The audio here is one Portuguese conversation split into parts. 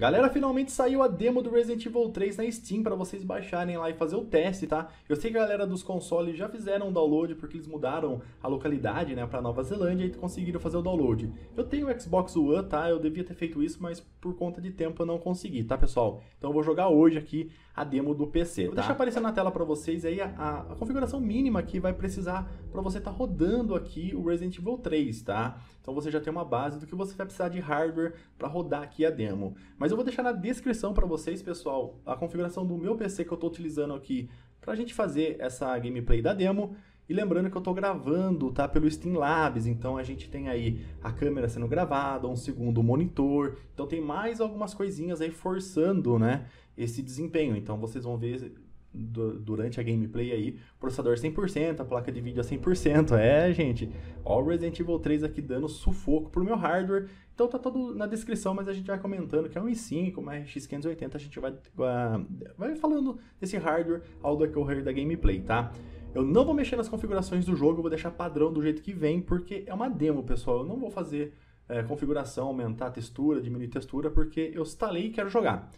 Galera, finalmente saiu a demo do Resident Evil 3 na Steam para vocês baixarem lá e fazer o teste, tá? Eu sei que a galera dos consoles já fizeram o download porque eles mudaram a localidade, né, para Nova Zelândia e conseguiram fazer o download. Eu tenho o Xbox One, tá? Eu devia ter feito isso, mas por conta de tempo eu não consegui, tá, pessoal? Então eu vou jogar hoje aqui a demo do PC, tá? Vou deixar aparecer na tela para vocês aí a, a, a, configuração mínima que vai precisar para você estar tá rodando aqui o Resident Evil 3, tá? Então você já tem uma base do que você vai precisar de hardware para rodar aqui a demo. Mas eu vou deixar na descrição para vocês, pessoal, a configuração do meu PC que eu estou utilizando aqui para a gente fazer essa gameplay da demo. E lembrando que eu estou gravando, tá? Pelo Streamlabs, então a gente tem aí a câmera sendo gravada, um segundo monitor, então tem mais algumas coisinhas aí forçando, né? Esse desempenho. Então vocês vão ver durante a gameplay aí, processador 100%, a placa de vídeo a 100%. É, gente, ó o Resident Evil 3 aqui dando sufoco pro meu hardware. Então tá tudo na descrição, mas a gente vai comentando que é um i5, uma RX 580, a gente vai, uh, vai falando desse hardware ao decorrer da gameplay, tá? Eu não vou mexer nas configurações do jogo, eu vou deixar padrão do jeito que vem, porque é uma demo, pessoal. Eu não vou fazer é, configuração, aumentar a textura, diminuir a textura, porque eu instalei e quero jogar.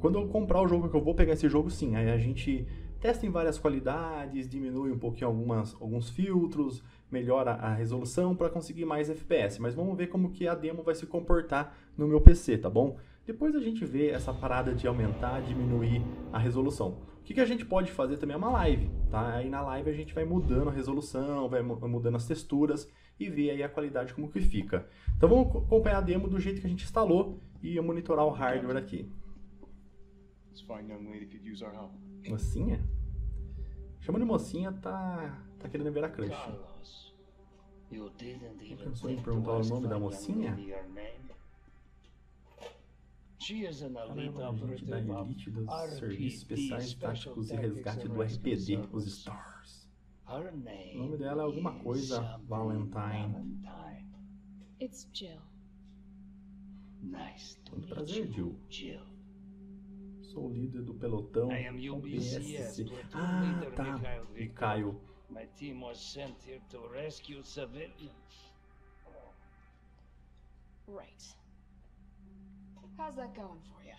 Quando eu comprar o jogo que eu vou pegar esse jogo, sim, aí a gente testa em várias qualidades, diminui um pouquinho algumas, alguns filtros, melhora a resolução para conseguir mais FPS. Mas vamos ver como que a demo vai se comportar no meu PC, tá bom? Depois a gente vê essa parada de aumentar, diminuir a resolução. O que, que a gente pode fazer também é uma live, tá? Aí na live a gente vai mudando a resolução, vai mudando as texturas e ver aí a qualidade como que fica. Então vamos acompanhar a demo do jeito que a gente instalou e monitorar o hardware aqui. Mocinha? Chamando de mocinha, tá, tá querendo ver a crush. Pensou em perguntar o nome da mocinha? Ela é agente da elite dos serviços especiais táticos e resgate do RPD, os STARS. O nome dela é alguma coisa Valentine. It's Jill. Muito prazer, Jill. Sou o líder do pelotão PSC. Ah, tá. Mikhail. My team was sent here to rescue civilians. Right. How's that going for you?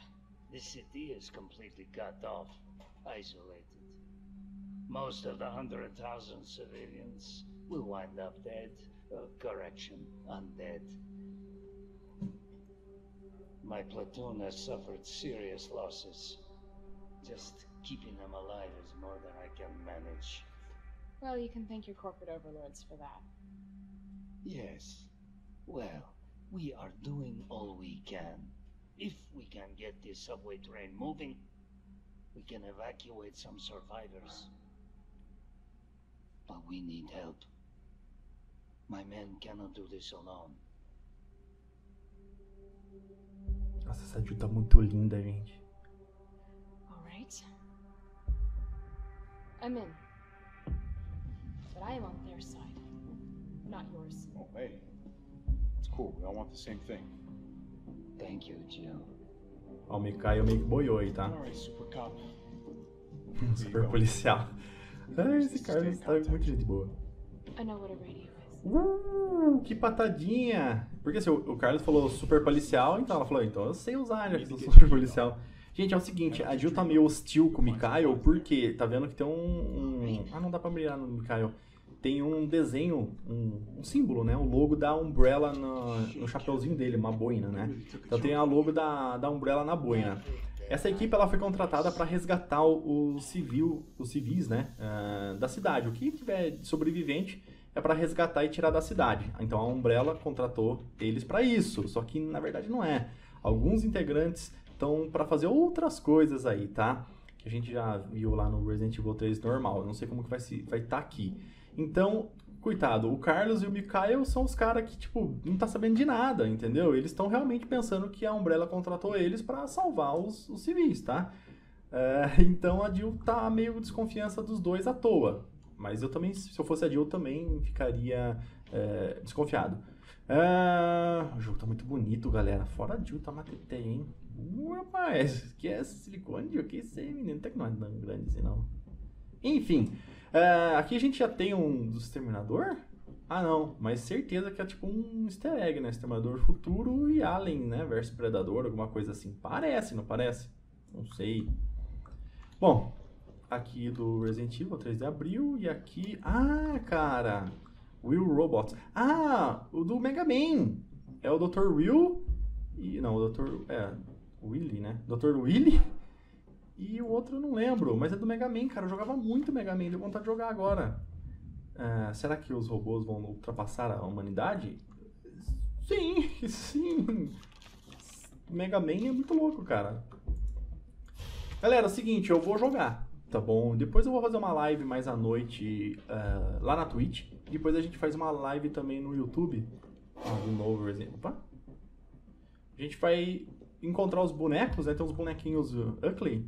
The city is completely cut off, isolated. Most of the 100,000 civilians will wind up dead. Uh, correction, undead. My platoon has suffered serious losses. Just keeping them alive is more than I can manage. Well, you can thank your corporate overlords for that. Yes. Well, we are doing all we can. If we can get this subway train moving, we can evacuate some survivors. But we need help. My men cannot do this alone. Nossa, essa Jill tá muito linda, gente. Alright. I'm in. But I am on their side, not yours. Oh, hey. It's cool. We all want the same thing. Thank you, Jill. Ó, o Mikael meio que boiou aí, tá? Alright, super policial. Ah, esse Carlos tá muito gente boa. I know what a radio is. Uh, que patadinha! Porque assim, o Carlos falou super policial, então ela falou, então eu sei usar, já que sou super policial. Gente, é o seguinte, a Jill tá meio hostil com o Mikael, porque tá vendo que tem um, um... Ah, não dá pra mirar no Mikael. Tem um desenho, um, um símbolo, né? O logo da Umbrella no, no chapeuzinho dele, uma boina, né? Então tem a logo da, da Umbrella na boina. Essa equipe ela foi contratada para resgatar o, civil, os civis, né, uh, da cidade. O que tiver sobrevivente é para resgatar e tirar da cidade. Então a Umbrella contratou eles para isso, só que na verdade não é. Alguns integrantes estão para fazer outras coisas aí, tá? Que a gente já viu lá no Resident Evil 3 normal. Não sei como que vai estar vai tá aqui. Então, coitado, o Carlos e o Mikael são os caras que, tipo, não tá sabendo de nada, entendeu? Eles estão realmente pensando que a Umbrella contratou eles para salvar os, os, civis, tá? É, então a Jill tá meio desconfiança dos dois à toa. Mas eu também, se eu fosse a Jill, também ficaria é, desconfiado. É, o jogo tá muito bonito, galera. Fora a Jill, tá uma teteia, hein? Uh, rapaz, que é silicone, Jill? Que isso aí, menino? Até que não é grande assim, não. Enfim, é, aqui a gente já tem um do Exterminador. Ah, não, mas certeza que é tipo um easter egg, né? Exterminador Futuro e Alien, né? Versus Predador, alguma coisa assim. Parece, não parece? Não sei. Bom, aqui do Resident Evil 3 de abril e aqui... Ah, cara! Will Robots. Ah, o do Mega Man. É o Dr. Will e... Não, o Dr... É, Willy, né? Dr. Willy e o outro eu não lembro, mas é do Mega Man, cara. Eu jogava muito Mega Man, deu vontade de jogar agora. Uh, será que os robôs vão ultrapassar a humanidade? Sim, sim. Mega Man é muito louco, cara. Galera, é o seguinte, eu vou jogar, tá bom? Depois eu vou fazer uma live mais à noite uh, lá na Twitch. Depois a gente faz uma live também no YouTube. Ah, novo Resident Opa. A gente vai encontrar os bonecos, né? Tem uns bonequinhos Ugly,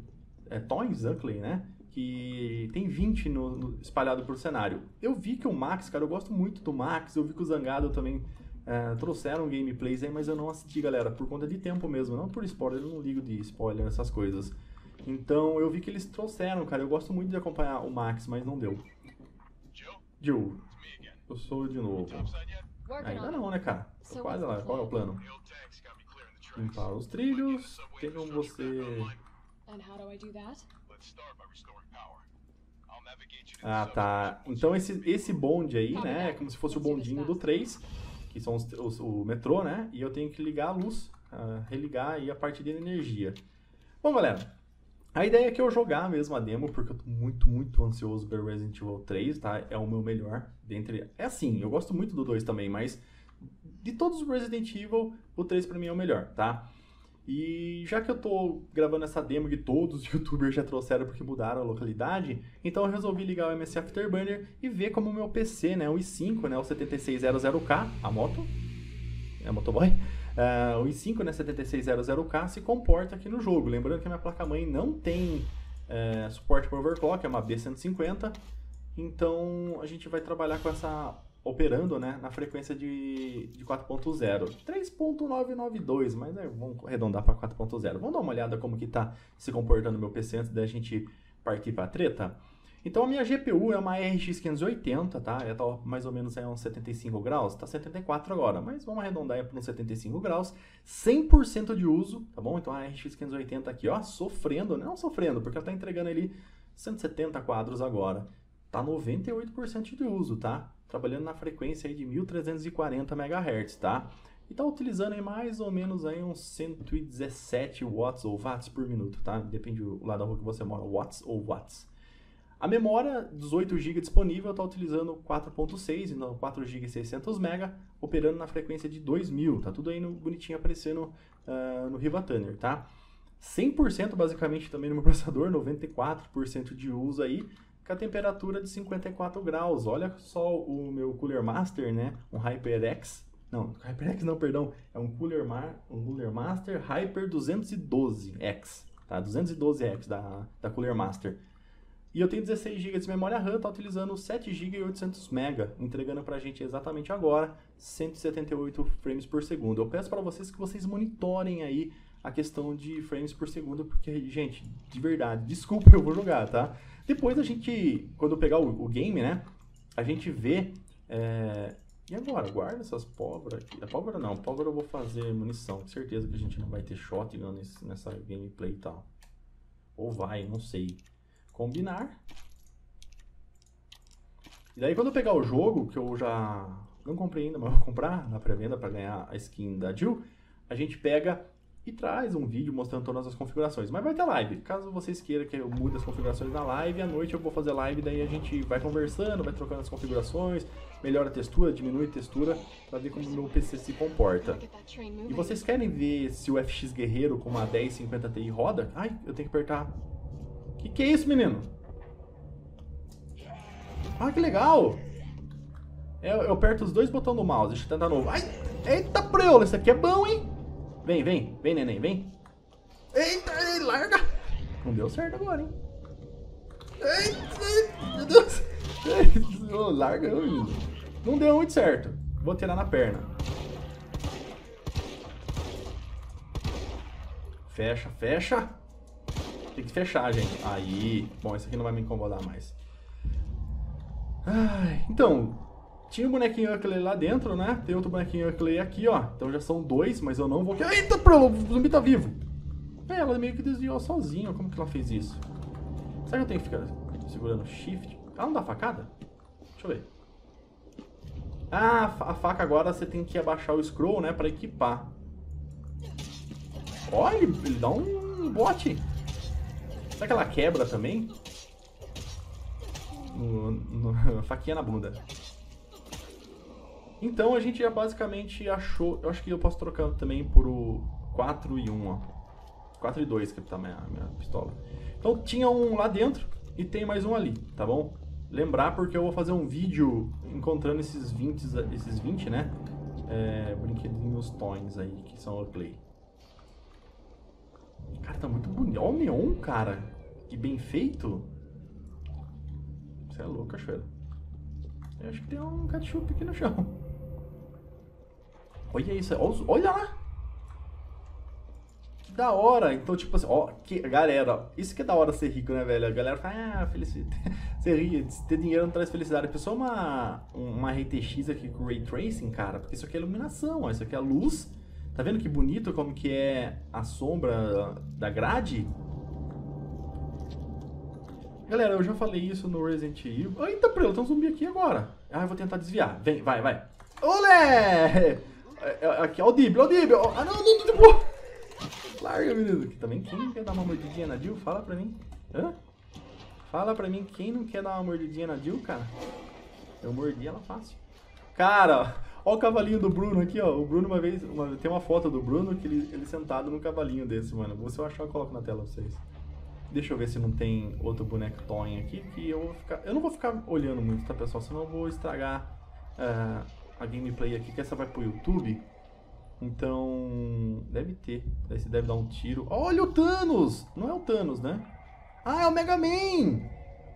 é, Toys Ugly, né? que tem 20 no, no, espalhado por cenário. Eu vi que o Max, cara, eu gosto muito do Max, eu vi que o Zangado também é, trouxeram gameplays aí, mas eu não assisti, galera, por conta de tempo mesmo, não por spoiler, eu não ligo de spoiler, essas coisas. Então eu vi que eles trouxeram, cara, eu gosto muito de acompanhar o Max, mas não deu. Jill, eu sou de novo. Ainda não, né, cara? Tô quase lá, qual é o plano? Limpar os trilhos, tem como você... And how do I do that? Ah, tá. Então esse, esse bonde aí, né, é como se fosse o bondinho do 3, que são os, os, o metrô, né, e eu tenho que ligar a luz, uh, religar aí a parte de energia. Bom, galera, a ideia é que eu jogar mesmo a demo, porque eu tô muito, muito ansioso pelo Resident Evil 3, tá? É o meu melhor dentre... É assim, eu gosto muito do 2 também, mas de todos os Resident Evil, o 3 pra mim é o melhor, tá? E já que eu tô gravando essa demo que todos os youtubers já trouxeram porque mudaram a localidade, então eu resolvi ligar o MS Afterburner e ver como o meu PC, né, o i5, né, o 7600K, a moto, é a motoboy, uh, o i5, né, 7600K se comporta aqui no jogo. Lembrando que a minha placa-mãe não tem uh, suporte para overclock, é uma B150, então a gente vai trabalhar com essa operando né, na frequência de, de 4.0. 3.992, mas é, vamos arredondar para 4.0. Vamos dar uma olhada como que está se comportando o meu PC antes da gente partir para a treta? Então a minha GPU é uma RX 580, tá? Ela tá mais ou menos aí uns 75 graus, tá 74 agora, mas vamos arredondar para uns 75 graus, 100% de uso, tá bom? Então a RX 580 aqui, ó, sofrendo, não sofrendo, porque ela tá entregando ali 170 quadros agora. Tá 98% de uso, tá? Trabalhando na frequência aí de 1340 MHz, tá? E tá utilizando aí mais ou menos aí uns 117 watts ou watts por minuto, tá? Depende do lado da rua que você mora, watts ou watts. A memória 18 GB disponível está utilizando 4.6, então 4 GB 600 MB, operando na frequência de 2000, tá tudo aí no, bonitinho aparecendo uh, no Riva Tanner, tá? 100% basicamente também no meu processador, 94% de uso aí, com a temperatura de 54 graus. Olha só o meu Cooler Master, né? Um HyperX. Não, HyperX não, perdão. É um Cooler, Mar, um Cooler Master Hyper 212X. Tá? 212X da, da Cooler Master. E eu tenho 16 GB de memória RAM, tá utilizando 7 GB e 800 MB, entregando pra gente exatamente agora 178 frames por segundo. Eu peço para vocês que vocês monitorem aí a questão de frames por segundo, porque, gente, de verdade, desculpa, eu vou jogar, tá? Depois a gente, quando pegar o, o game, né? A gente vê. É... E agora? Guarda essas pólvoras aqui. A pólvora não, a pólvora eu vou fazer munição. Com certeza que a gente não vai ter shotgun nesse, nessa gameplay e tal. Ou vai, não sei. Combinar. E daí quando eu pegar o jogo, que eu já não comprei ainda, mas vou comprar na pré-venda para ganhar a skin da Jill, a gente pega e traz um vídeo mostrando todas as configurações. Mas vai ter live. Caso vocês queiram que eu mude as configurações na live, à noite eu vou fazer live, daí a gente vai conversando, vai trocando as configurações, melhora a textura, diminui a textura, para ver como o meu PC se comporta. E vocês querem ver se o FX Guerreiro com uma 1050 Ti roda? Ai, eu tenho que apertar. Que que é isso, menino? Ah, que legal! Eu, eu aperto os dois botões do mouse, deixa eu tentar novo. Ai, eita preula, isso aqui é bom, hein? Vem, vem, vem, neném, vem. Eita, larga. Não deu certo agora, hein? Eita, meu Deus. Oh, larga, menino. Não deu muito certo. Vou tirar na perna. Fecha, fecha. Tem que fechar, gente. Aí. Bom, esse aqui não vai me incomodar mais. Ai, então, Tinha um bonequinho Ugly lá dentro, né? Tem outro bonequinho Ugly aqui, ó. Então já são dois, mas eu não vou... Eita, pro, o zumbi tá vivo! É, ela meio que desviou sozinha. Como que ela fez isso? Será que eu tenho que ficar segurando shift? Ela não dá facada? Deixa eu ver. Ah, a faca agora você tem que abaixar o scroll, né? Pra equipar. Olha, ele, ele dá um bote. Será que ela quebra também? No, no- faquinha na bunda. Então a gente já basicamente achou. Eu acho que eu posso trocar também por o 4 e 1, ó. 4 e 2 que tá minha, minha pistola. Então tinha um lá dentro e tem mais um ali, tá bom? Lembrar porque eu vou fazer um vídeo encontrando esses 20, esses 20 né? É, brinquedinhos toys aí, que são play. Cara, tá muito bonito. Olha o neon, cara. Que bem feito. Você é louco, cachoeira. Eu acho que tem um ketchup aqui no chão. Olha isso. Olha, lá. Que da hora. Então, tipo assim, ó, que, galera, isso que é da hora ser rico, né, velho? A galera fala, ah, felicidade. Ser rico, ter dinheiro não traz felicidade. Pessoal, uma, uma RTX aqui com Ray Tracing, cara, porque isso aqui é iluminação, ó, isso aqui é luz. Tá vendo que bonito como que é a sombra da grade? Galera, eu já falei isso no Resident Evil. Eita, prelo, tem um zumbi aqui agora. Ah, eu vou tentar desviar. Vem, vai, vai. Olé! É, é, Aqui, ó o Dib, ó o Dib. ó- Ah, não, não, não, não. Larga, menino. Que também, quem quer dar uma mordidinha na Jill? Fala pra mim. Hã? Fala pra mim, quem não quer dar uma mordidinha na Jill, cara? Eu mordi ela fácil. Cara, ó o cavalinho do Bruno aqui, ó. O Bruno uma vez, uma- tem uma foto do Bruno que ele, ele sentado num cavalinho desse, mano. Se eu achar, eu coloco na tela pra vocês. Deixa eu ver se não tem outro boneco Toy aqui, que eu vou ficar... Eu não vou ficar olhando muito, tá, pessoal? Senão eu vou estragar ah, a gameplay aqui, que essa vai pro YouTube. Então, deve ter. Você deve dar um tiro. Olha o Thanos! Não é o Thanos, né? Ah, é o Mega Man!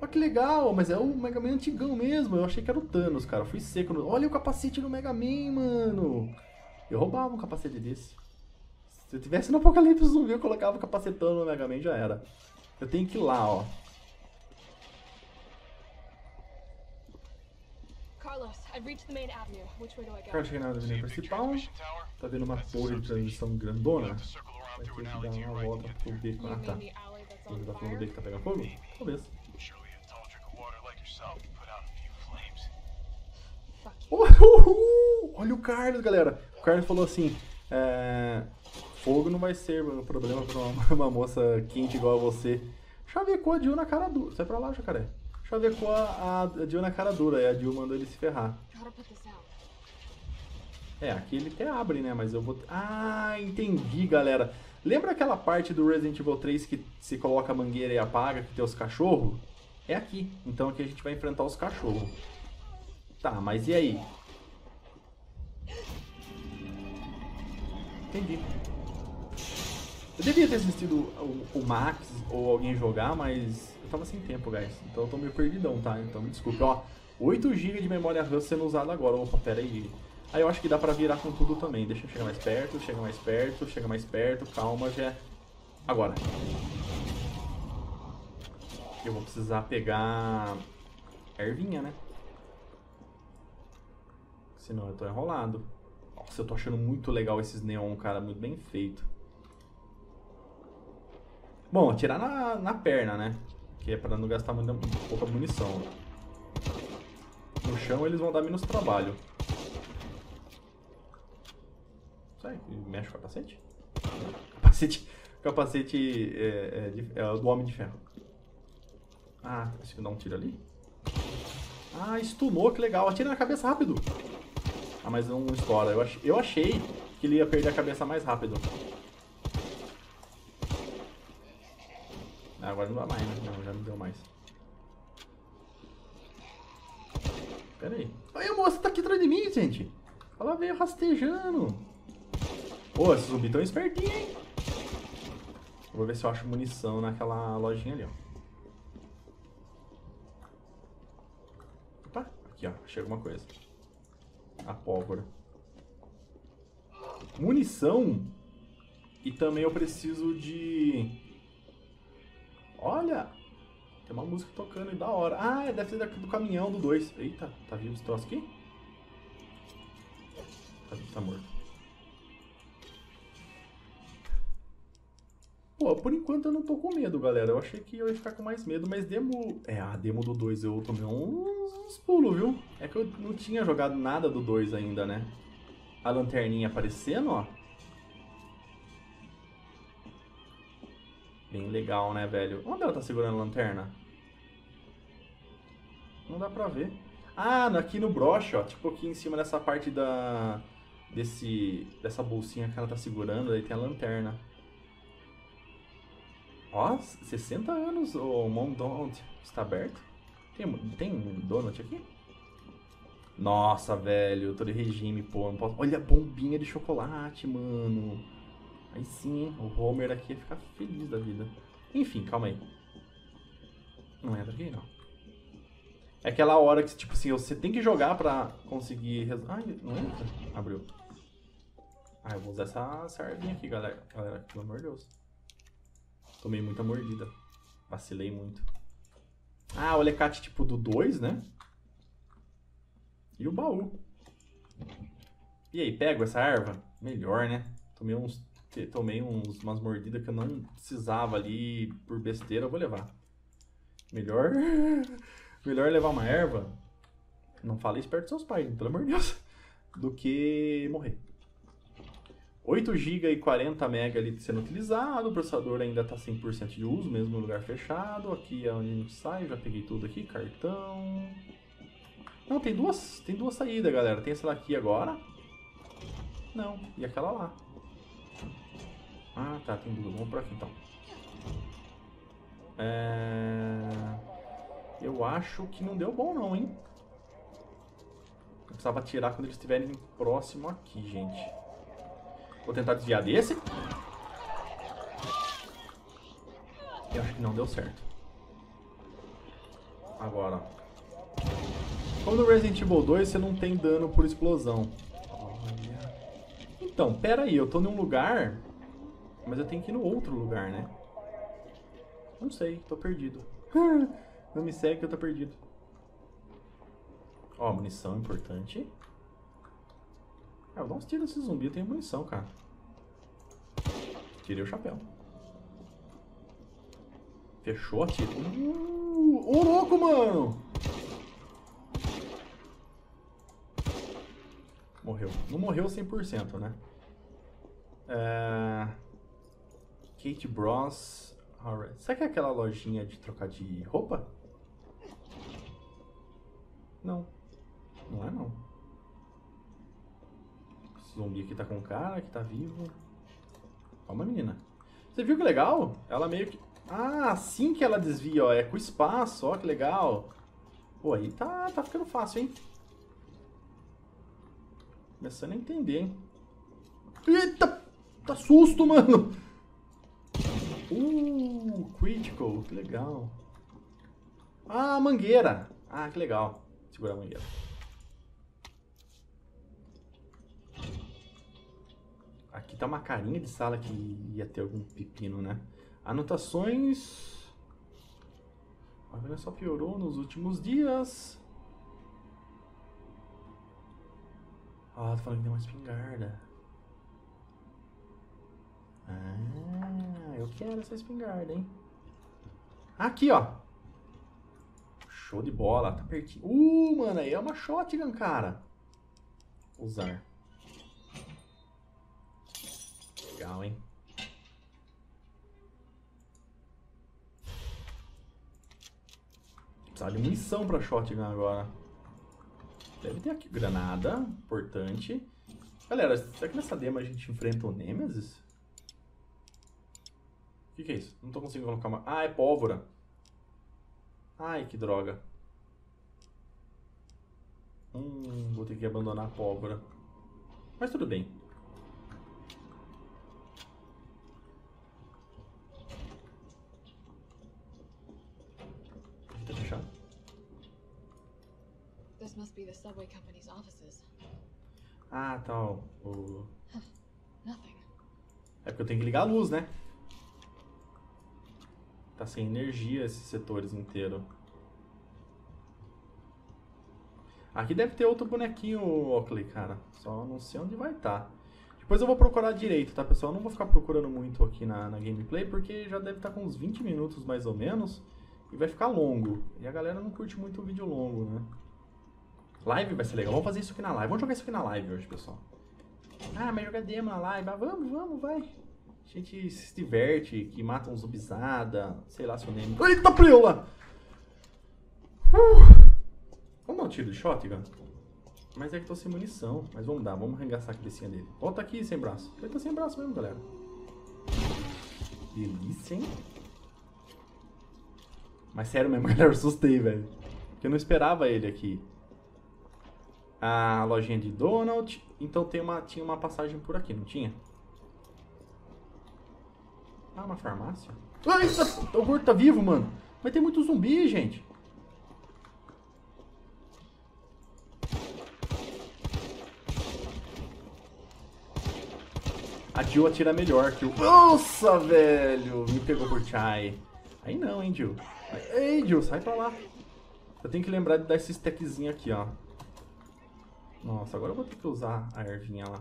Olha que legal, mas é o Mega Man antigão mesmo. Eu achei que era o Thanos, cara. Fui seco. No... Olha o capacete do Mega Man, mano! Eu roubava um capacete desse. Se eu tivesse no Apocalipse Zumbi, eu colocava o capacetão no Mega Man já era. Eu tenho que ir lá, ó. Cheguei na avenida principal. Tá vendo uma torre de transmissão grandona? Vai ter que dar uma volta pro beco. Ah, tá. Ele tá falando do beco que tá pegando fogo? Talvez. Uhul! Olha o Carlos, galera. O Carlos falou assim: é, fogo não vai ser um problema pra uma, uma moça quente igual a você. Chavecou a Jill na cara dura. Sai pra lá, jacaré. Chavecou a, a Jill na cara dura. E a Jill mandou ele se ferrar. É, aqui ele até abre, né? Mas eu vou. Ah, entendi, galera. Lembra aquela parte do Resident Evil 3 que se coloca a mangueira e apaga, que tem os cachorros? É aqui. Então aqui a gente vai enfrentar os cachorros. Tá, mas e aí? Entendi. Eu devia ter assistido o, o Max ou alguém jogar, mas tava sem tempo, guys. Então eu tô meio perdidão, tá? Então me desculpe. Ó, 8GB de memória RAM sendo usada agora. Opa, pera aí. Aí eu acho que dá pra virar com tudo também. Deixa eu chegar mais perto, chega mais perto, chega mais perto. Calma, já. Agora. Eu vou precisar pegar ervinha, né? Senão eu tô enrolado. Nossa, eu tô achando muito legal esses neon, cara. Muito bem feito. Bom, atirar na, na perna, né? Que é pra não gastar muita, pouca munição. No chão eles vão dar menos trabalho. Sai, mexe o capacete? Capacete, capacete é, é de- é do Homem de Ferro. Ah, consigo dar um tiro ali? Ah, stunou, que legal. Atira na cabeça rápido. Ah, mas não estoura. Eu, ach, eu achei que ele ia perder a cabeça mais rápido. Ah, agora não dá mais, né? Não, já não deu mais. Pera aí. Aí a moça tá aqui atrás de mim, gente. Ela veio rastejando. Pô, esses zumbis tão espertinhos, hein? Vou ver se eu acho munição naquela lojinha ali, ó. Opa, aqui ó, achei alguma coisa. A pólvora. Munição. E também eu preciso de... Olha! Tem uma música tocando e da hora. Ah, deve ser daqui do caminhão do 2. Eita, tá vivo esse troço aqui? Tá morto. Pô, por enquanto eu não tô com medo, galera. Eu achei que eu ia ficar com mais medo, mas demo. É, a demo do 2 eu tomei uns, uns pulos, viu? É que eu não tinha jogado nada do 2 ainda, né? A lanterninha aparecendo, ó. Bem legal, né, velho? Onde ela tá segurando a lanterna? Não dá pra ver. Ah, aqui no broche, ó. Tipo aqui em cima dessa parte da... Desse... Dessa bolsinha que ela tá segurando, aí tem a lanterna. Ó, 60 anos o Mont Donut está aberto. Tem, tem donut aqui? Nossa, velho, eu tô de regime, pô. Posso... Olha a bombinha de chocolate, mano. Aí sim, o Homer aqui ia ficar feliz da vida. Enfim, calma aí. Não entra aqui, não. É aquela hora que, tipo assim, você tem que jogar pra conseguir... Res... Ai, não entra? Abriu. Ah, eu vou usar essa, arminha aqui, galera. Galera, pelo amor de Deus. Tomei muita mordida. Vacilei muito. Ah, o alicate tipo do 2, né? E o baú. E aí, pego essa erva? Melhor, né? Tomei uns tomei uns, umas mordidas que eu não precisava ali por besteira, eu vou levar. Melhor melhor levar uma erva, não fale isso perto dos seus pais, pelo amor de Deus, do que morrer. 8 GB e 40 MB ali sendo utilizado, o processador ainda está 100% de uso, mesmo no lugar fechado. Aqui é onde gente sai, já peguei tudo aqui, cartão. Não, tem duas, tem duas saídas, galera. Tem essa daqui agora. Não, e aquela lá. Ah, tá, tem duas. Vamos por aqui então. É... Eu acho que não deu bom não, hein? Eu precisava tirar quando eles estiverem próximo aqui, gente. Vou tentar desviar desse. Eu acho que não deu certo. Agora. Como no Resident Evil 2 você não tem dano por explosão. Olha. Então, pera aí, eu tô num lugar mas eu tenho que ir no outro lugar, né? Não sei, tô perdido. Não me segue que eu tô perdido. Ó, munição importante. Ah, eu vou dar uns tiros nesse zumbi, eu tenho munição, cara. Tirei o chapéu. Fechou a tiro. Uh, ô louco, mano! Morreu. Não morreu 100%, né? É... Kate Bros. Alright. Será que é aquela lojinha de trocar de roupa? Não. Não é não. Esse zumbi aqui tá com cara, que tá vivo. Calma, menina. Você viu que legal? Ela meio que... Ah, assim que ela desvia, ó. É com espaço, ó, que legal. Pô, aí tá, tá ficando fácil, hein? Começando a entender, hein? Eita! Tá susto, mano! Uh, critical, que legal. Ah, mangueira. Ah, que legal. Segurar a mangueira. Aqui tá uma carinha de sala que ia ter algum pepino, né? Anotações. A vida só piorou nos últimos dias. Ah, tô falando que tem uma espingarda. Ah, eu quero essa espingarda, hein? Aqui, ó. Show de bola. Tá pertinho. Uh, mano, aí é uma shotgun, cara. Usar. Legal, hein? Precisa de munição pra shotgun agora. Deve ter aqui. Granada, importante. Galera, será que nessa demo a gente enfrenta o Nemesis? O que, que é isso? Não tô conseguindo colocar uma... Ah, é pólvora. Ai, que droga. Hum, vou ter que abandonar a pólvora. Mas tudo bem. Tá fechado. This must be the subway company's offices. Ah, tá. O... Nothing. É porque eu tenho que ligar a luz, né? Tá sem energia esses setores inteiros. Aqui deve ter outro bonequinho, Oakley, cara. Só não sei onde vai estar. Depois eu vou procurar direito, tá, pessoal? Eu não vou ficar procurando muito aqui na, na gameplay, porque já deve estar com uns 20 minutos mais ou menos. E vai ficar longo. E a galera não curte muito o vídeo longo, né? Live vai ser legal. Vamos fazer isso aqui na live. Vamos jogar isso aqui na live hoje, pessoal. Ah, mas jogar demo na live. Ah, vamos, vamos, vai. A gente se diverte, que mata um zumbizada. Sei lá se o nome. Eita, preula! Uh! Vamos dar um tiro de shotgun? Mas é que tô sem munição. Mas vamos dar, vamos arregaçar a cabecinha dele. Volta aqui sem braço. Ele tá sem braço mesmo, galera. Delícia, hein? Mas sério mesmo, galera, eu assustei, velho. Porque eu não esperava ele aqui. A lojinha de Donald. Então tem uma, tinha uma passagem por aqui, não tinha? Ah, uma farmácia? Ai, tá- o gordo tá vivo, mano. Mas tem muito zumbi, gente. A Jill atira melhor que o. Nossa, velho! Me pegou por chai. Aí não, hein, Jill. Ei, Jill, sai pra lá. Eu tenho que lembrar de dar esse stackzinho aqui, ó. Nossa, agora eu vou ter que usar a ervinha lá.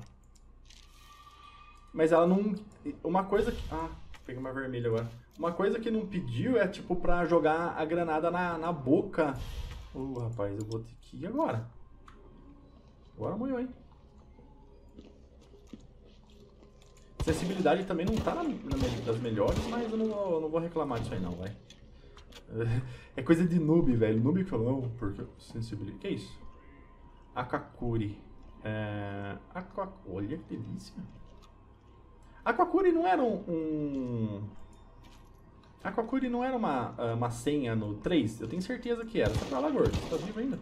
Mas ela não. Uma coisa que. Ah, peguei uma vermelha agora. Uma coisa que não pediu é tipo pra jogar a granada na, na boca. Uh, rapaz, eu vou ter que ir agora. Agora morreu, hein? Acessibilidade também não tá na, na das melhores, mas eu não, eu não vou reclamar disso aí não, vai. É coisa de noob, velho. Noob que fala, não, porque sensibilidade. Que isso? Akakuri. É... Aqua... Olha que delícia. Aquacuri não era um. um... Aquacuri não era uma, ah, uma senha no 3? Eu tenho certeza que era. Tá lá, gordo. Você tá vivo ainda?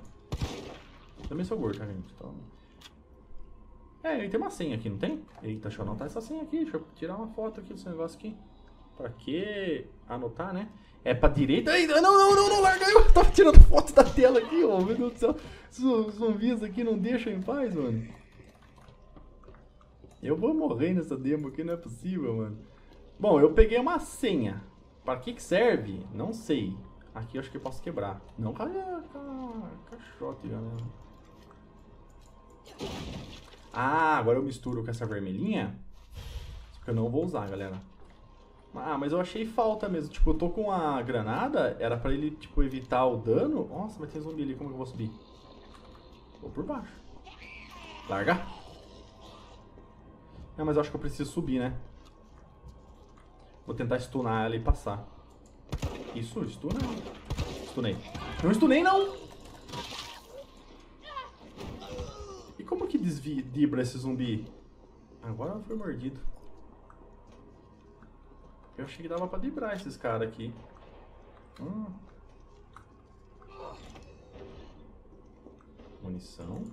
Também sou gordo, tá, gente? Então... É, ele tem uma senha aqui, não tem? Eita, deixa eu anotar essa senha aqui. Deixa eu tirar uma foto aqui desse negócio aqui. Pra que anotar, né? É pra direita. Ai, não, não, não, não, larga. Eu tava tirando foto da tela aqui, ó. Meu Deus do céu. Os zumbis aqui não deixam em paz, mano. Eu vou morrer nessa demo aqui, não é possível, mano. Bom, eu peguei uma senha. Para que que serve? Não sei. Aqui eu acho que eu posso quebrar. Não, cadê a caixote, galera? Ah, agora eu misturo com essa vermelhinha. Só que eu não vou usar, galera. Ah, mas eu achei falta mesmo. Tipo, eu tô com a granada, era pra ele, tipo, evitar o dano. Nossa, mas tem zumbi ali, como que eu vou subir? Vou por baixo. Larga. Mas eu acho que eu preciso subir, né? Vou tentar stunar ela e passar. Isso, stuna. Stunei. Não stunei, não! E como que desvia, dibra esse zumbi? Agora foi mordido. Eu achei que dava pra dibrar esses caras aqui. Hum. Munição.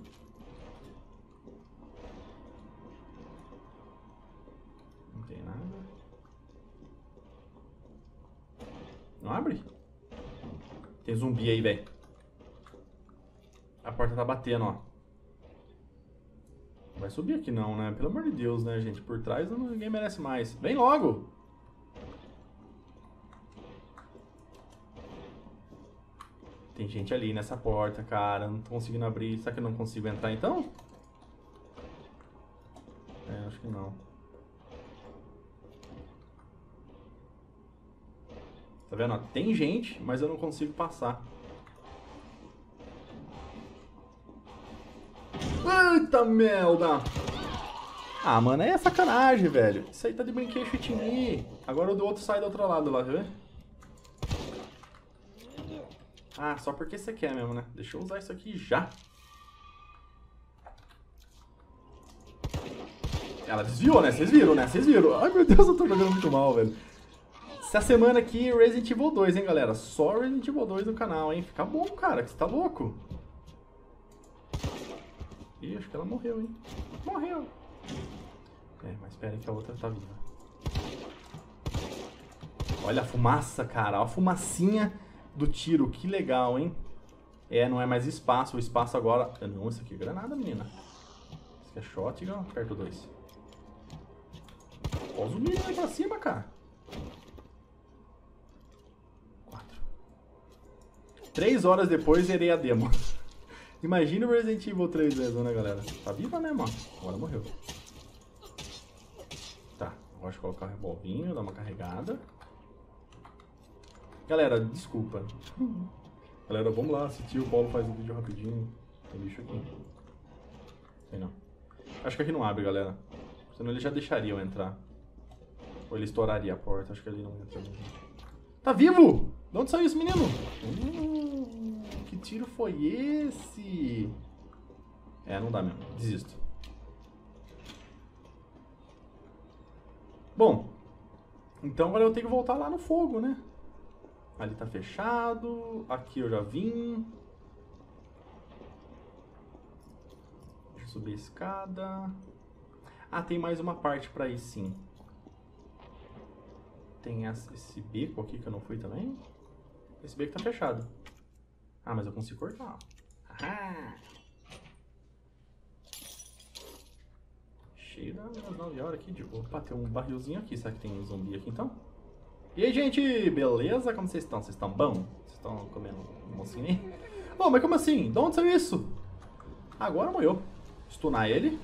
Não tem nada. Não abre? Tem zumbi aí, velho. A porta tá batendo, ó. Não vai subir aqui não, né? Pelo amor de Deus, né, gente? Por trás ninguém merece mais. Vem logo! Tem gente ali nessa porta, cara. Não tô conseguindo abrir. Será que eu não consigo entrar então? É, acho que não. Tá vendo? Tem gente, mas eu não consigo passar. Eita merda! Ah, mano, aí é sacanagem, velho. Isso aí tá de brinquedo em. Agora o do outro sai do outro lado lá, vendo? Ah, só porque você quer mesmo, né? Deixa eu usar isso aqui já. Ela desviou, né? Vocês viram, né? Vocês viram. Ai, meu Deus, eu tô jogando muito mal, velho. Essa semana aqui, Resident Evil 2, hein, galera? Só Resident Evil 2 no canal, hein? Fica bom, cara, que você tá louco. Ih, acho que ela morreu, hein? Morreu. É, mas espera aí que a outra tá viva. Olha a fumaça, cara. A fumacinha do tiro. Que legal, hein? É, não é mais espaço. O espaço agora... Não, isso aqui é granada, menina. Isso aqui é shotgun. Aperta o 2. Olha os zumbis aí pra cima, cara. 4. Três horas depois, zerei a demo. Imagina o Resident Evil 3 mesmo, né, galera? Tá viva mesmo, ó. Agora morreu. Tá, deixa eu colocar o revolvinho, dar uma carregada. Galera, desculpa. Galera, vamos lá assistir. O Paulo faz um vídeo rapidinho. Tem bicho aqui. Sei não. Acho que aqui não abre, galera. Senão ele já deixaria entrar. Ou ele estouraria a porta. Acho que ele não entra. Tá vivo? De onde saiu esse menino? Hum, que tiro foi esse? É, não dá mesmo. Desisto. Bom. Então agora eu tenho que voltar lá no fogo, né? Ali tá fechado. Aqui eu já vim. Deixa eu subir a escada. Ah, tem mais uma parte pra ir sim. Tem esse beco aqui que eu não fui também. Esse beco tá fechado. Ah, mas eu consigo cortar. Ah! Cheio das 9 horas aqui de. Opa, tem um barrilzinho aqui. Será que tem zumbi aqui então? E aí, gente, beleza? Como vocês estão? Vocês estão bom? Vocês estão comendo um mocinho aí? Bom, mas como assim? De onde saiu isso? Agora morreu. Stunar ele.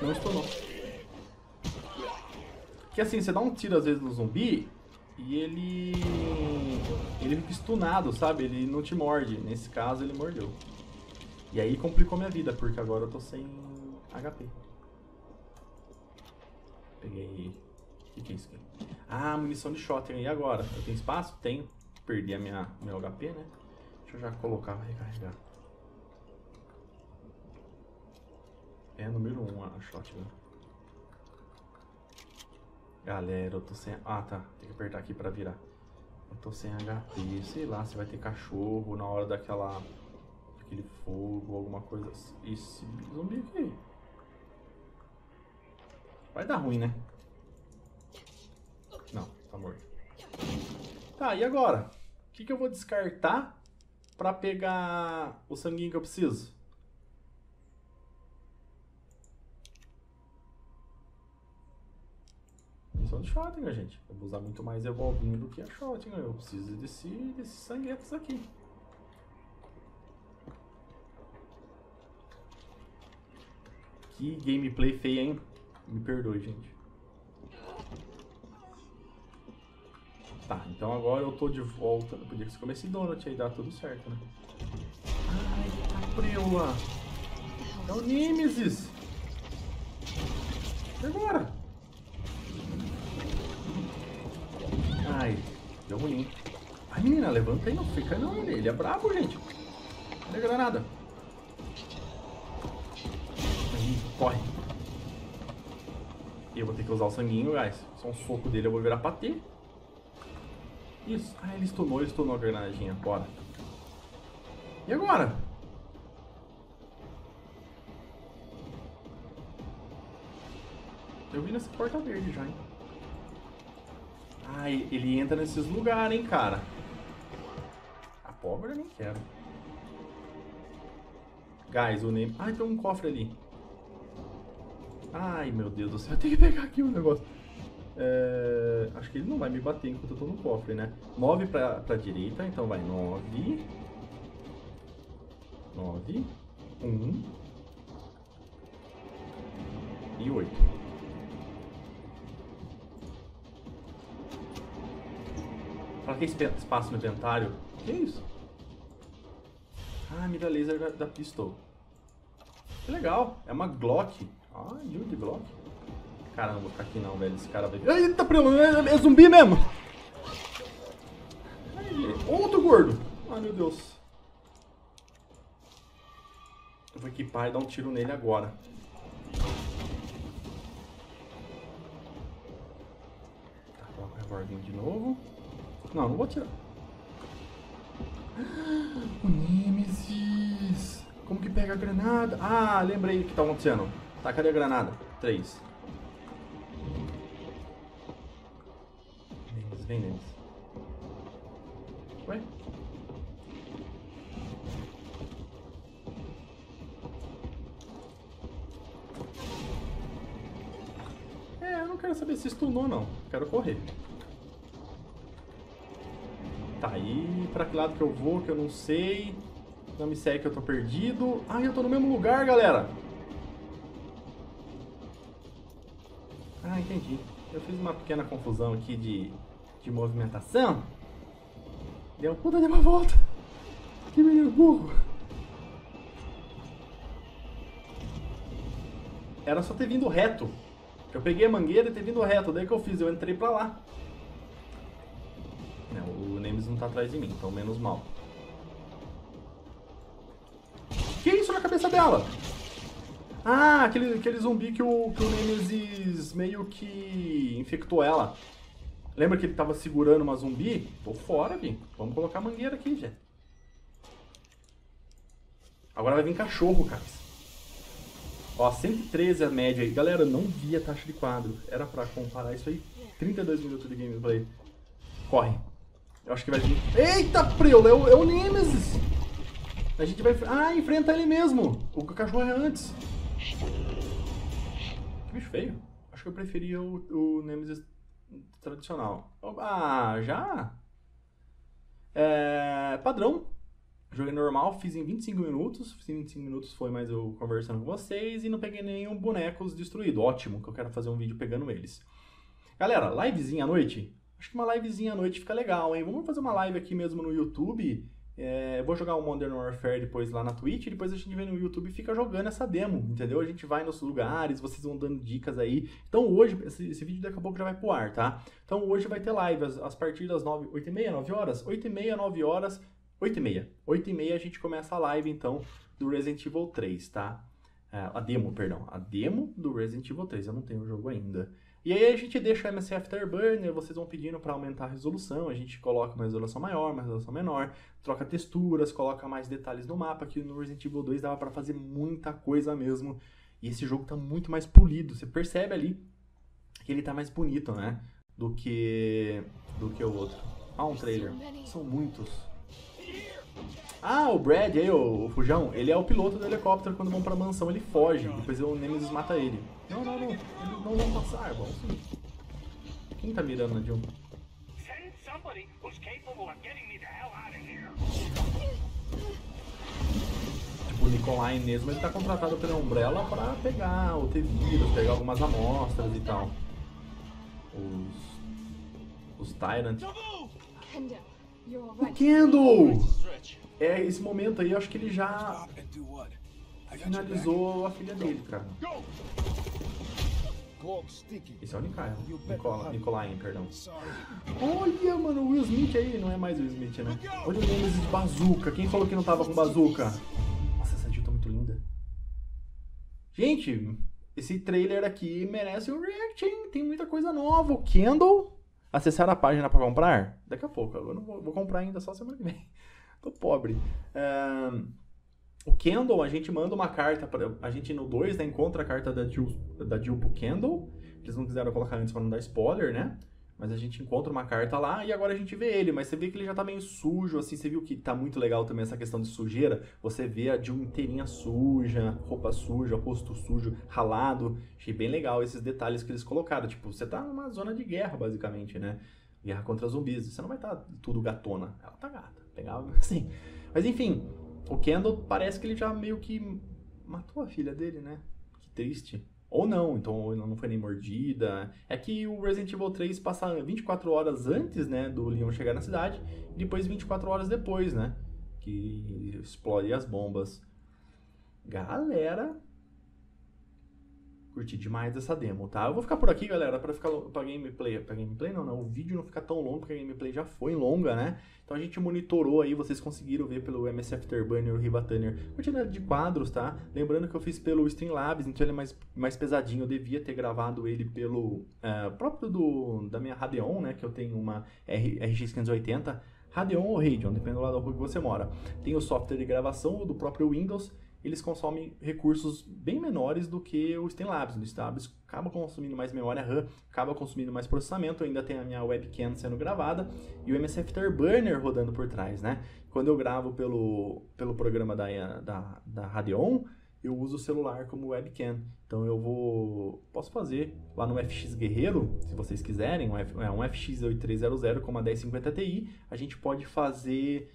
Não stunou. Que assim, você dá um tiro às vezes no zumbi e ele. Ele fica stunado, sabe? Ele não te morde. Nesse caso, ele mordeu. E aí complicou minha vida, porque agora eu tô sem HP. Peguei. O que, que é isso aqui? Ah, munição de shotgun. E agora? Eu tenho espaço? Tenho. Perdi a minha, meu HP, né? Deixa eu já colocar, recarregar. É número 1 um, a shotgun. Galera, eu tô sem... Ah, tá. Tem que apertar aqui pra virar. Eu tô sem HP. Sei lá se vai ter cachorro na hora daquela... Aquele fogo, alguma coisa assim. Esse zumbi aqui. Vai dar ruim, né? Não, tá morto. Tá, e agora? O que, que eu vou descartar pra pegar o sanguinho que eu preciso? De Shotgun, gente. Eu vou usar muito mais Evolvinho do que a Shotgun. Eu preciso desse, desses aqui. Que gameplay feia, hein? Me perdoe, gente. Tá, então agora eu tô de volta. Eu podia comer esse donut aí, dá tudo certo, né? Ai, a preula! É o Nemesis! E agora? Ai, deu ruim. Ai, menina, levanta aí, não fica não, ele, ele é brabo, gente. Cadê a granada? Aí, corre. E eu vou ter que usar o sanguinho, guys. Só um soco dele eu vou virar patê. Isso. Ah, ele stunou, ele stunou a granadinha. Bora. E agora? Eu vi nessa porta verde já, hein? Ah, ele entra nesses lugares, hein, cara. A pólvora eu nem quero. Guys, o name... Ah, tem um cofre ali. Ai, meu Deus do céu. Eu tenho que pegar aqui o um negócio. É... Acho que ele não vai me bater enquanto eu tô no cofre, né? 9 pra, pra direita, então vai 9. 9. 1. E 8. Pra que espaço no inventário? Que isso? Ah, mira laser da, da pistol. Que legal. É uma Glock. Ah, de Glock. Cara, não vou ficar aqui não, velho. Esse cara vai... Eita, prelo, é, é zumbi mesmo. Outro gordo. Ai, meu Deus. Eu vou equipar e dar um tiro nele agora. Não, não vou tirar. O Nemesis. Como que pega a granada? Ah, lembrei o que tá acontecendo. Tá, cadê a granada? Três. Nemesis, vem Nemesis. Ué? É, eu não quero saber se stunou não. Quero correr. Tá, aí pra que lado que eu vou, que eu não sei. Não me segue que eu tô perdido. Ai, eu tô no mesmo lugar, galera. Ah, entendi. Eu fiz uma pequena confusão aqui de, de movimentação. Deu puta de uma volta. Que menino burro. Era só ter vindo reto. Eu peguei a mangueira e ter vindo reto. Daí que eu fiz? Eu entrei pra lá. Nemesis não tá atrás de mim, então menos mal. Que isso na cabeça dela? Ah, aquele, aquele zumbi que o, que o Nemesis meio que infectou ela. Lembra que ele tava segurando uma zumbi? Tô fora, vi. Vamos colocar a mangueira aqui, gente. Agora vai vir cachorro, cara. Ó, 113 a média aí. Galera, eu não vi a taxa de quadro. Era pra comparar isso aí. 32 minutos de gameplay. Corre. Eu acho que vai vir... Eita, Preula! É o, é o Nemesis! A gente vai... Ah, enfrenta ele mesmo! O cachorro é antes. Que bicho feio. Acho que eu preferia o, o Nemesis tradicional. Ah, já? É... Padrão. Joguei normal, fiz em 25 minutos. Fiz em 25 minutos foi mais eu conversando com vocês e não peguei nenhum bonecos destruído. Ótimo, que eu quero fazer um vídeo pegando eles. Galera, livezinha à noite? Acho que uma livezinha à noite fica legal, hein? Vamos fazer uma live aqui mesmo no YouTube. É, vou jogar o Modern Warfare depois lá na Twitch, depois a gente vem no YouTube e fica jogando essa demo, entendeu? A gente vai nos lugares, vocês vão dando dicas aí. Então hoje, esse, esse vídeo daqui a pouco já vai pro ar, tá? Então hoje vai ter live às, às partir das 9, 8 e meia, 9 horas? 8 e meia, 9 horas, 8 e meia. 8 e meia a gente começa a live, então, do Resident Evil 3, tá? É, a demo, perdão. A demo do Resident Evil 3. Eu não tenho o jogo ainda. E aí a gente deixa o MC Afterburner, vocês vão pedindo para aumentar a resolução, a gente coloca uma resolução maior, uma resolução menor, troca texturas, coloca mais detalhes no mapa, que no Resident Evil 2 dava para fazer muita coisa mesmo. E esse jogo tá muito mais polido, você percebe ali que ele tá mais bonito, né? Do que do que o outro. Ah, um trailer. São muitos. Ah, o Brad aí, o, o Fujão, ele é o piloto do helicóptero quando vão pra mansão, ele foge, depois o Nemesis mata ele. Não, não, não, eles não vão passar, vão sim. Quem tá mirando na Jill? Send somebody who's capable of getting me the hell out of here. Tipo, o Nikolai mesmo, ele tá contratado pela Umbrella pra pegar o T-Vírus, pegar algumas amostras e tal. Os... Os Tyrant. O. Kendall! É, esse momento aí, eu acho que ele já finalizou a filha dele, cara. Esse é o Nikai, Nicola, Nicolai, perdão. Olha, mano, o Will Smith aí, não é mais o Will Smith, né? Olha o Nemesis bazuca. Quem falou que não tava com bazuca? Nossa, essa Jill tá muito linda. Gente, esse trailer aqui merece um react, hein? Tem muita coisa nova. O Kendall. Acessar a página pra comprar? Daqui a pouco. Eu não vou, vou comprar ainda só semana que vem. Tô pobre. Ahn, o Kendall, a gente manda uma carta para A gente no 2 né, encontra a carta da Jill, da Jill pro Kendall. Eles não quiseram colocar antes pra não dar spoiler, né? Mas a gente encontra uma carta lá e agora a gente vê ele. Mas você vê que ele já tá meio sujo, assim. Você viu que tá muito legal também essa questão de sujeira. Você vê a Jill inteirinha suja, roupa suja, rosto sujo, ralado. Achei bem legal esses detalhes que eles colocaram. Tipo, você tá numa zona de guerra, basicamente, né? Guerra contra zumbis. Você não vai estar tá tudo gatona. Ela tá gata. Pegava assim. Mas enfim, o Kendall parece que ele já meio que matou a filha dele, né? Que triste. Ou não, então não foi nem mordida. É que o Resident Evil 3 passa 24 horas antes, né, do Leon chegar na cidade, e depois 24 horas depois, né? Que explode as bombas. Galera, curti demais essa demo, tá? Eu vou ficar por aqui, galera, pra ficar pra gameplay. Pra gameplay não, não. O vídeo não ficar tão longo, porque a gameplay já foi longa, né? Então a gente monitorou aí, vocês conseguiram ver pelo MS Afterburner e o Riva Tanner quantidade de quadros, tá? Lembrando que eu fiz pelo Streamlabs, então ele é mais, mais pesadinho. Eu devia ter gravado ele pelo eh, próprio do, da minha Radeon, né? Que eu tenho uma R, RX 580. Radeon ou Radeon, dependendo do lado rua que você mora. Tem o software de gravação do próprio Windows eles consomem recursos bem menores do que o Streamlabs. O Streamlabs acaba consumindo mais memória RAM, acaba consumindo mais processamento, ainda tem a minha webcam sendo gravada e o MS Afterburner rodando por trás, né? Quando eu gravo pelo, pelo programa da, da, da Radeon, eu uso o celular como webcam. Então eu vou. Posso fazer lá no FX Guerreiro, se vocês quiserem, um, F, é um FX8300 com uma 1050 Ti, a gente pode fazer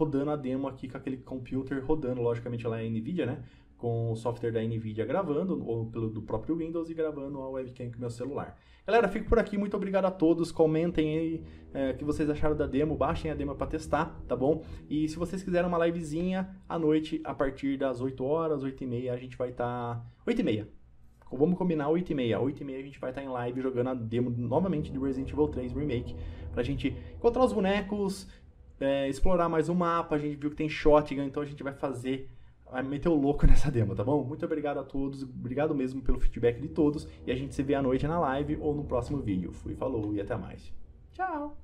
rodando a demo aqui com aquele computer rodando, logicamente lá é NVIDIA, né? Com o software da NVIDIA gravando, ou pelo do próprio Windows e gravando a webcam com meu celular. Galera, fico por aqui, muito obrigado a todos, comentem aí é, o que vocês acharam da demo, baixem a demo para testar, tá bom? E se vocês quiserem uma livezinha à noite, a partir das 8 horas, 8 e meia, a gente vai estar... Tá... 8 e meia, Vamos combinar 8 e meia. 8 e meia a gente vai estar em live jogando a demo novamente de Resident Evil 3 Remake. Pra gente encontrar os bonecos, é, explorar mais o mapa. A gente viu que tem shotgun, então a gente vai fazer. Vai meter o louco nessa demo, tá bom? Muito obrigado a todos. Obrigado mesmo pelo feedback de todos. E a gente se vê à noite na live ou no próximo vídeo. Fui, falou e até mais. Tchau!